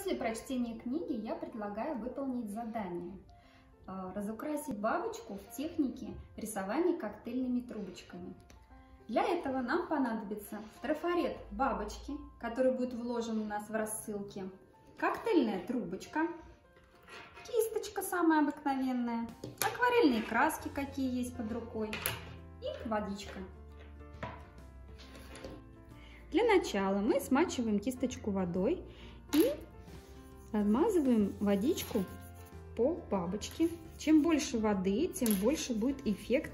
После прочтения книги я предлагаю выполнить задание. Э, разукрасить бабочку в технике рисования коктейльными трубочками. Для этого нам понадобится трафарет бабочки, который будет вложен у нас в рассылке, коктейльная трубочка, кисточка самая обыкновенная, акварельные краски, какие есть под рукой и водичка. Для начала мы смачиваем кисточку водой и размазываем водичку по бабочке. Чем больше воды, тем больше будет эффект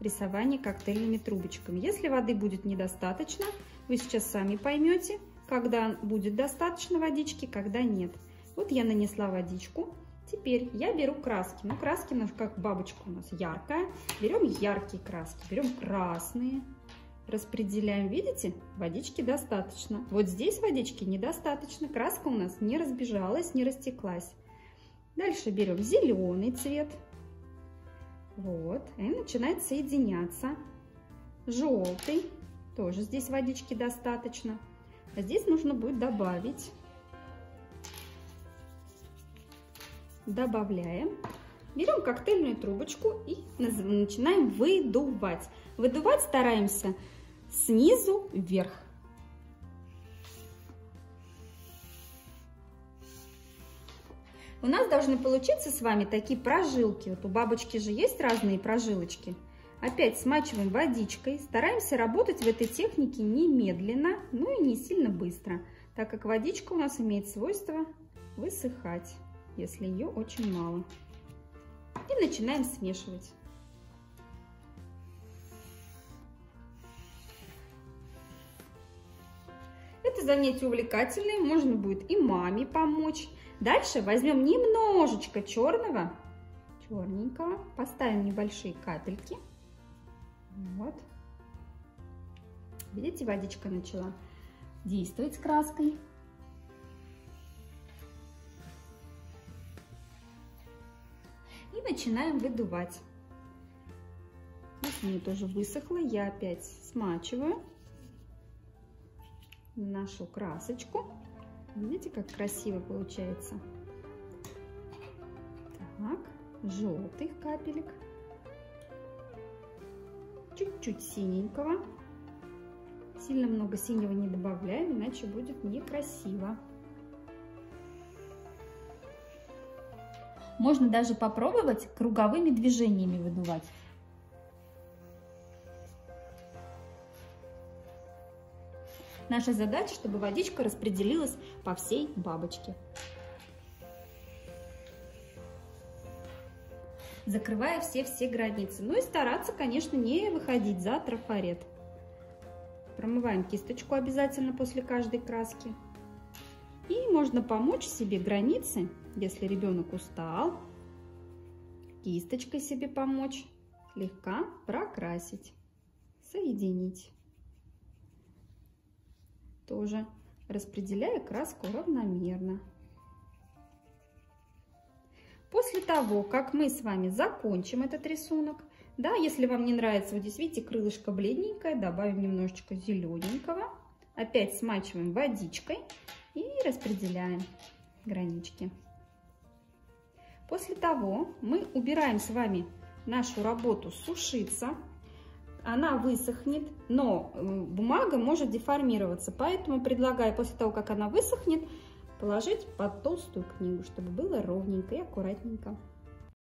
рисования коктейльными трубочками. Если воды будет недостаточно, вы сейчас сами поймете, когда будет достаточно водички, когда нет. Вот я нанесла водичку. Теперь я беру краски. Ну, краски у как бабочка у нас яркая. Берем яркие краски, берем красные, распределяем. Видите, водички достаточно. Вот здесь водички недостаточно. Краска у нас не разбежалась, не растеклась. Дальше берем зеленый цвет. Вот. И начинает соединяться. Желтый. Тоже здесь водички достаточно. А здесь нужно будет добавить. Добавляем. Берем коктейльную трубочку и начинаем выдувать. Выдувать стараемся снизу вверх. У нас должны получиться с вами такие прожилки. Вот у бабочки же есть разные прожилочки. Опять смачиваем водичкой. Стараемся работать в этой технике немедленно, ну и не сильно быстро, так как водичка у нас имеет свойство высыхать, если ее очень мало. И начинаем смешивать. Занятие увлекательное, можно будет и маме помочь. Дальше возьмем немножечко черного, черненького, поставим небольшие капельки. Вот. Видите, водичка начала действовать с краской. И начинаем выдувать. Вот мне тоже высохло, я опять смачиваю нашу красочку. Видите, как красиво получается? Так, желтых капелек. Чуть-чуть синенького. Сильно много синего не добавляем, иначе будет некрасиво. Можно даже попробовать круговыми движениями выдувать. Наша задача, чтобы водичка распределилась по всей бабочке. Закрывая все-все границы. Ну и стараться, конечно, не выходить за трафарет. Промываем кисточку обязательно после каждой краски. И можно помочь себе границы, если ребенок устал, кисточкой себе помочь, слегка прокрасить, соединить тоже распределяя краску равномерно. После того, как мы с вами закончим этот рисунок, да, если вам не нравится, вот здесь видите, крылышко бледненькое, добавим немножечко зелененького. Опять смачиваем водичкой и распределяем гранички. После того мы убираем с вами нашу работу сушиться она высохнет, но э, бумага может деформироваться. Поэтому предлагаю после того, как она высохнет, положить под толстую книгу, чтобы было ровненько и аккуратненько.